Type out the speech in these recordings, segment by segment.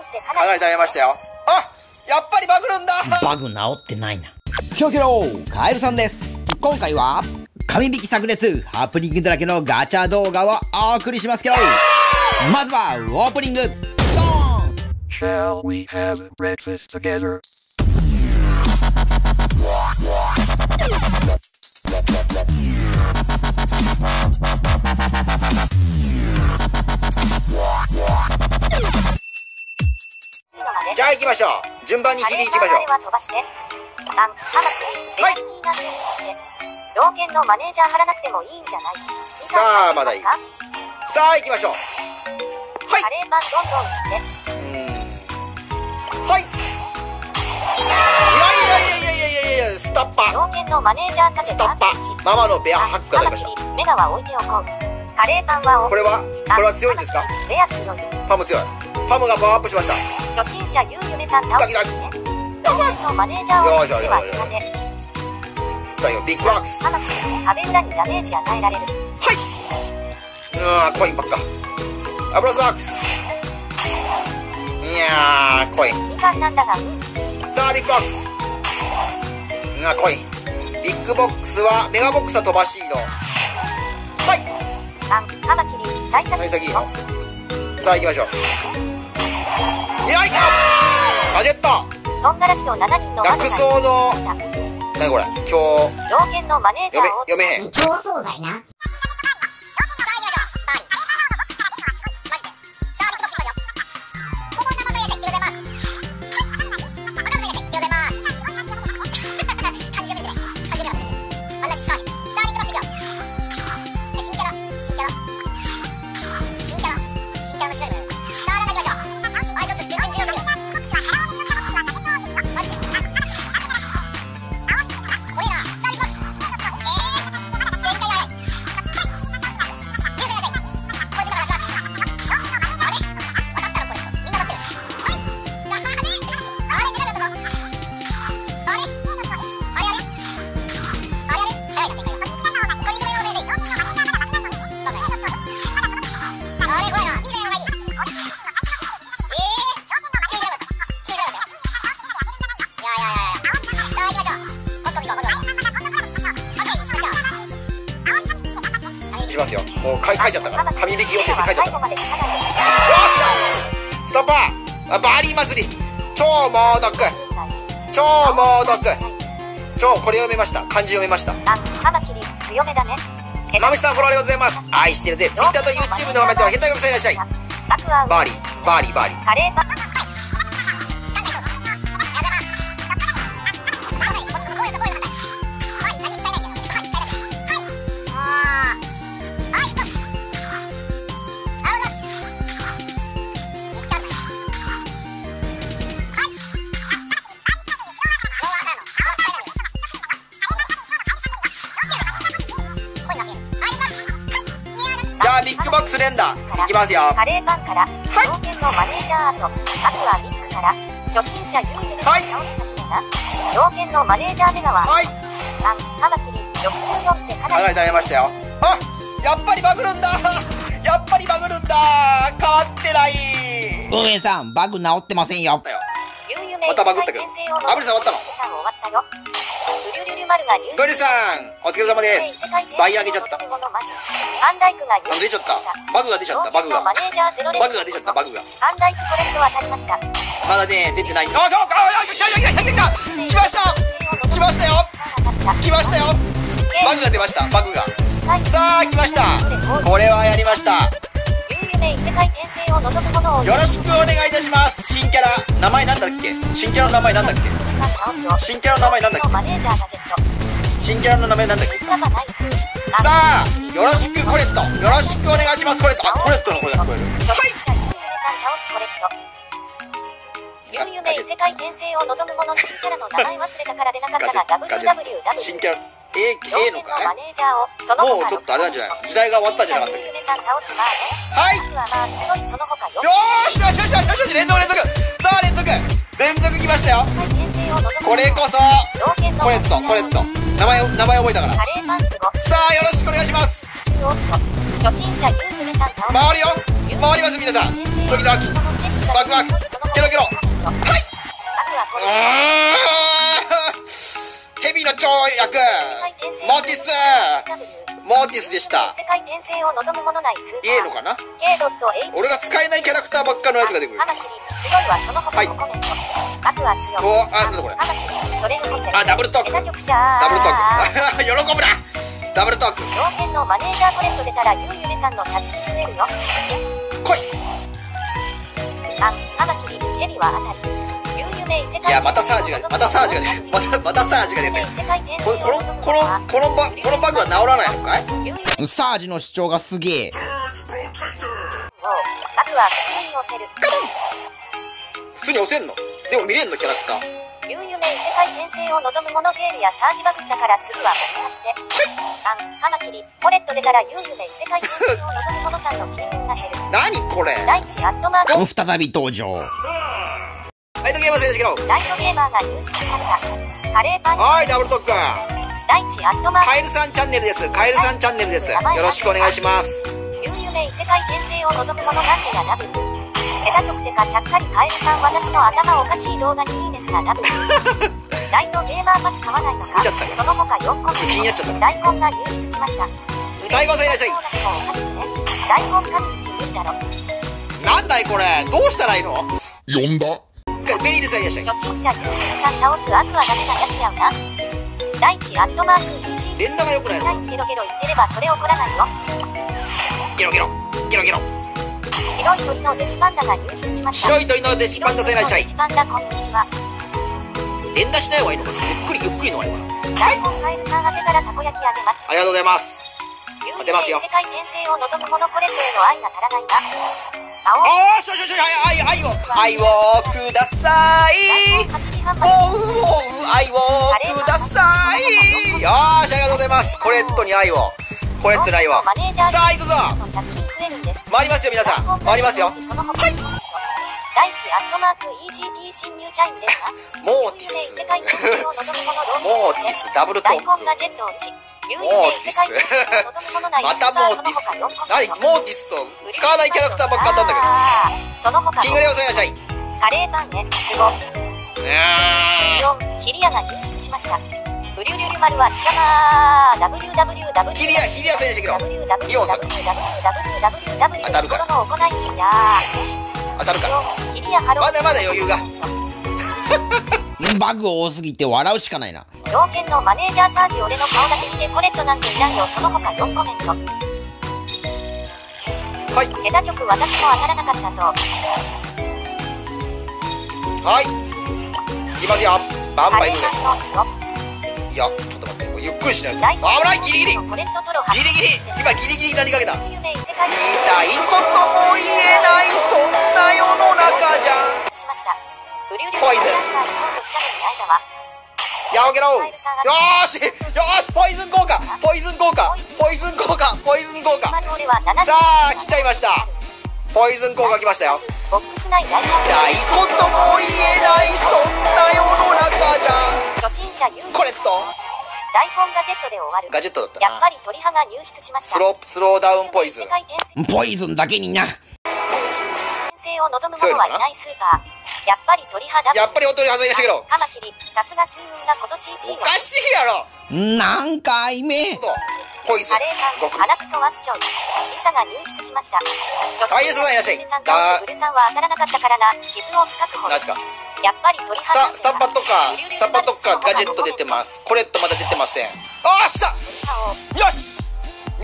ってかなりかなり大変ましたよ。あやっぱりバグるんだバグ治ってないな。キョキョロカエルさんです。今回は、神引き炸裂、ハプニングだらけのガチャ動画をお送りしますけど、まずは、オープニング、ドーンゃあ行きましょう。順番に切り行きましょう。はい。老犬のマネージャー貼らなくてもいいんじゃないさあまだいいカさあ行きましょう。はい。レーパンどんどんいって。はい。いやいやいやいやいやいやスタッパ。老犬のマネージャーさせスタッパ。ママのベアハックが出ました。た。メガは置いておこう。カレーパンはこれは、これは強いんですか？ベア強い。パム強い。パムがパワーアップしました。初心者ゆうゆめさん倒すですね。老犬のマネージャーをしては苦手。最後、ビッグバックス。ハマくんで壁裏にダメージ与えられる。うわー、コインばっか。アブロスバックス。いやー、コイン。みかんなんだが、うん。さあ、ビッグボックス。うわ、コイン。ビッグボックスは、メガボックスは飛ばしいの。はい。カマキリ、さあ、行きましょう。いや、いったガジェットトンガラシと7人の魔女が薬草のしたなにこれ?今日、老犬のマネージャーを読めへん。競争剤な。バーリー祭り超猛毒超猛毒超これ読めました。漢字読めました。あん、カマキリ、強めだね。まむしさんフォローありがとうございます。愛してるぜ。Twitter と YouTube の画面では変態くださいいらっしゃい。バーリー、バーリー、バーリー。カレーパ連打。いきますよ。カレーパンから、老犬のマネージャーと、あとはミックから、初心者ユーユメはい倒す先だな。老犬のマネージャーメガは、はい。あん、カマキリ、64ってかなりかなりましたよ。あやっぱりバグるんだ やっぱりバグるんだ変わってない運営さん、バグ治ってませんよ。またバグったけどアブリさん終わったの？さん終わったよ。ルルルルマルが入ブリさん、お疲れ様です。倍上げちゃった。アンダイクがあ出ちゃった。バグが出ちゃった、バグが。バグが出ちゃった、バグが。アンダイクコレクト当たりました。まだね、出てない。あ、あ、あ、あ、来た来た来た来た来ました来ましたよ来ましたよバグが出ました、バグが。さあ、来ましたこれはやりました。ユーユメ異世界転生を望む者をよろしくお願いいたします。新キャラ、名前なんだっけ？新キャラの名前なんだっけ？新キャラの名前なんだっけ？新キャラの名前なんだっけ？さあ、よろしくコレット。よろしくお願いします、コレット。あ、コレットの声が聞こえる。ユーユメ異世界転生を望む者新キャラの名前忘れたから出なかったがガチャ、ガチャ、新キャラ、A、A のかマネージャーをその他もうちょっとあれなんじゃない時代が終わったんじゃなかったっけ？はい。よ。よーしよしよしよしよし。連続連続。さあ連続。連続きましたよ。これこそ。コレットコレット。名前を名前覚えたから。カレーパンツ5さあよろしくお願いします。回るよ回ります皆さん。ドキドキワクワクケロケロ。はいマクはこうれーんヘビの跳躍。モーティス。モーティスでした。世界転生を望むものないスーパーいいのかな？俺が使えないキャラクターばっかのやつが出てくる。はい。おあなんだこれ。あダブルトーク。ダブルトーク。喜ぶな。ダブルトーク。条件のマネージャートレンド出たらユーユネさんのキャッチ増えるよ来い。あキリヘビはあたりいやまたサージがまたサージが出てまたまたサージが出てこれこのこのこのバこのバグは治らないのかい？サージの主張がすげえ。をマクは普通に押せる普通に押せんの？でも見れんのキャラクター。ユーユメ異世界転生を望むモノゲールやサージバグだから次はもしかして。あんハマキリポレット出たらユーユメ異世界転生を望むモノさんの金運が減る。何これ？第一アットマーク。再び登場。はい、とゲームセンシケロライトゲーマーが入手しましたカレーパンはい、ダブルトーク第一アットマーカエルさんチャンネルです。カエルさんチャンネルです。よろしくお願いします。クユーユメ異世界転生を望むモノなんでやダブ。ル下手曲てかちゃっかりカエルさん私の頭おかしい動画にいいですがダブ。ル ライトゲーマーパス買わないのか見ちゃったよその他4個気になっちゃった大根が入手しました。大根さんいらっしゃい。おかしいね。大根カミング無理だろ。なんだいこれ？どうしたらいいの？呼んだベリルさん。いらっしゃい。初心者ユーさん。倒す悪はダメなやつやん。な第一アットマーク1連打が良くないゲロゲロ言ってればそれ怒らないよゲロゲロ。ゲロゲロ。白い鳥のデシパンダが入手しました白い鳥のデシパンダさん。いらっしゃい。パンダこん。にちは連打しない方がいいのかなゆっくりゆっくりの方がいいのかな大根カエルさん当てからたこ焼きあげますありがとうございます。当てますよ世界転生を望むモノコレットへの愛が足らないなあーしょしょしょ、愛、愛、愛を、愛をください。おうおう、愛をください。よーし、ありがとうございます。コレットに愛を。コレットに愛を。さあ、行くぞ回りますよ、皆さん。回りますよ。その他第一アットマーク EGT 新入社員ですかモーティユーユメ世界転生を望むものモーティスダブルトーク大根がジェットを打ちユーユメ世界転生を望むものないまたモーティス。何モーティスと使わないキャラクターばっかあったんだけどその。キングレオさんいらっしゃい。カレーパンへスゴうーん。4ヒリアが入手しましたブリュリュリ丸は貴様 WWW ヒリア、ヒリアさんいらっしゃいけど。リオンさん当たるから当たるから。4ヒリアハローまだまだ余裕が。バグ多すぎて笑うしかないな。条件のマネージャーサージ俺の顔だけ見てコレットなんていらんよその他4コメント？はい。下手曲私も当たらなかったぞはい。いきますよ。バンバイいや、ちょっと待って。これゆっくりしないと。大危ないギリギリギリギリ今ギリギリになりかけた。言いたいことも言えない、そんな世の中じゃん。しましたポイズンやおげろよーしよーしポイズン効果ポイズン効果ポイズン効果ポイズン効果。今の俺は7さあ来ちゃいました。ポイズン効果来ましたよ。大たいことも言えないそんな世の中じゃん。初心者ユーコレット大根ガジェットで終わる。ガジェットだったやっなぱり鳥派が入出しました。スロースローダウンポイズ。ンポイズンだけにな。生を望む者はいないスーパー。やっぱり鳥派だ。やっぱりおとり外れましたけど。カマキリさすが金運が今年1位よおかしいやろ。何回目そうポイズンカレーパン極鼻くそワッション。リサが入出しました。はいエスさんいらっしゃい。ブルさんは当たらなかったからな。傷を深く掘る。何ですか？やっぱり鳥ス派タスタパとかスタパとかガジェット出てます。コレットまだ出てません。あーした！よし！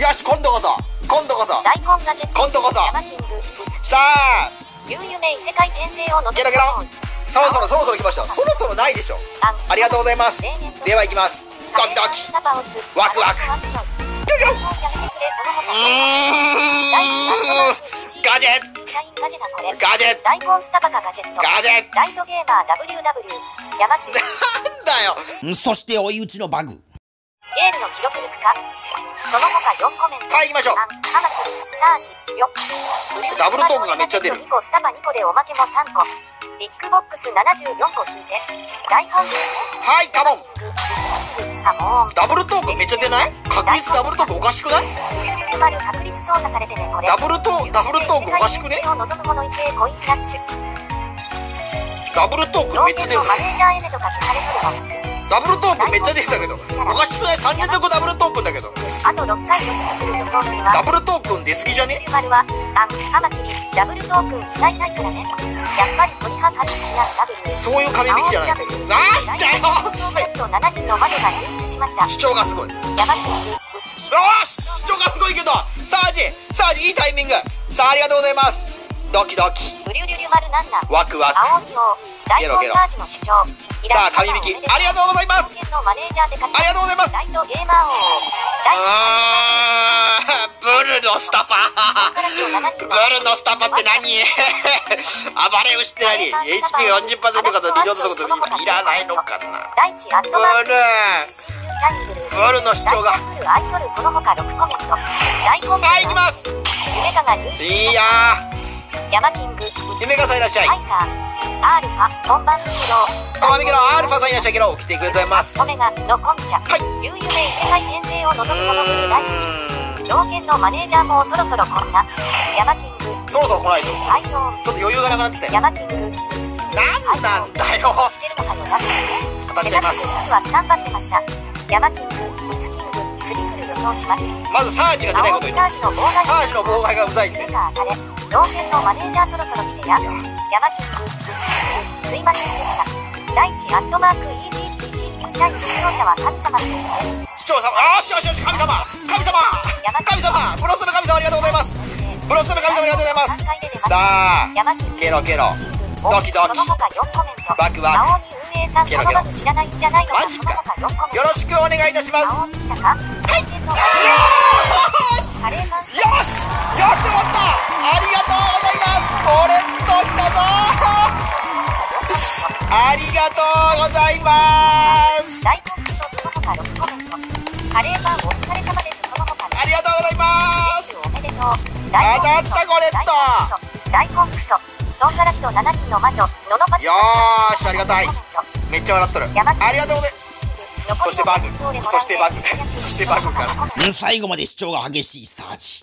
よし今度こそ。今度こそ。大根ガジェット。今度こそ。ヤマキングさあゆうゆめ異世界転生を望む。ゲロゲロそろそろそろそろ来ました。そろそろないでしょ。ありがとうございます。では行きます。ドキドキ。ワクワク。ゲロゲロううーん。ガジェット。ガジェだこれガジェット大根スタバカガジェット。ガジェット。ライトゲーマー WW ヤマキングなんだよ。そして追い打ちのバグ。ゲールの記録抜くか？その他4コメント。はい行きましょう。マキリサージよダブルトークがめっちゃ出る。2個スタバ2個でおまけも3個。ビッグボックス74個引いて。大根分子はいカモン。カモン。ダブルトークめっちゃ出ない？確率ダブルトークおかしくない？丸確率操作されてねこれ。ダブルトーダブルトークおかしくねダブルトークめっちゃ出る。のマネージャー N とか消されてるわダブルトークめっちゃ出てたけどおかしくない？3人とこダブルトークだけどあと6回ダブルトークン出過ぎじゃね？あ、カマキリ、ダブルトークン意外ないからね。やっぱり鳥派カリキやダブル。そういう神引きじゃないんだけどなんだよ大東と7人の魔女が演出しました。主張がすごいよし主張がすごいけどサージサージいいタイミングさあありがとうございますドキドキうりゅうりゅりゅ丸なんなん。ワクワク青木王、大ゲロゲロ根サージの主張。さあ神引きありがとうございます。ありがとうございます。大東ゲーマー王。大あーブルのスタパ。ブルのスタパって何？暴れ牛って何 ?HP40% かとリロード速度今いらないのかな。ブルブルの主張が。大根ブルーアイドルその他6コメント。大根ブルーはい行きますいやヤマキング、ー夢がさんいらっしゃいアイサー、アールファ、本番ミキロあまみけのアルファさんいらっしゃいけど来てくれてます。オメガのコンチャ、はい。悠々で異世界転生を望うむ者が大好き。老犬のマネージャーもそろそろこんな。ヤマキング、そろそろ来ないと。ちょアイドっと余裕がなくなってきた。よヤマキング、なんなんだよ。してるのかよ、だっちゃいます。実は頑張ってました。ヤマキング、まずサージが出ない青ことに。木サージの妨害サージの妨害がうざいんで夢が当たれ。老犬のマネージャーそろそろ来てや。ヤマキング、ウツキング、すいませんでした。第一アットマーク EGCC 社員視聴者は神様です。視聴者あーしよしよし神様。神様。神様。ブロスの神様ありがとうございます。ブロスの神様ありがとうございます。さあケロケロ。ドキドキ。その他4コメント。ワクワクさんケロケロこのバグ知らないんじゃないのかマジかその他4コメンよろしくお願いいたします。はい。天のカレーパンよしよし終わったありがとうございますコレット来たぞありがとうござい。ます大根とその他6コメントカレーパンお疲れ様ですその他ありがとうございますおめでとう当たったコレット大根クソトンガラシと7人の魔女ののよーしありがたいめっちゃ笑っとる。ありがとうございます。そしてバグ。そしてバグ。そしてバグ。からうん最後まで主張が激しいサージ。